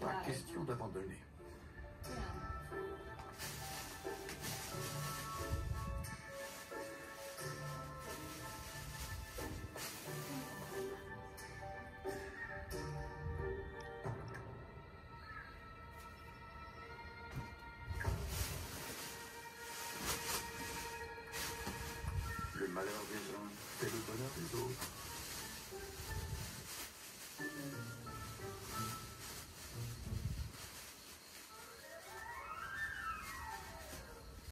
Pas question d'abandonner. Le malheur des uns fait le bonheur des autres.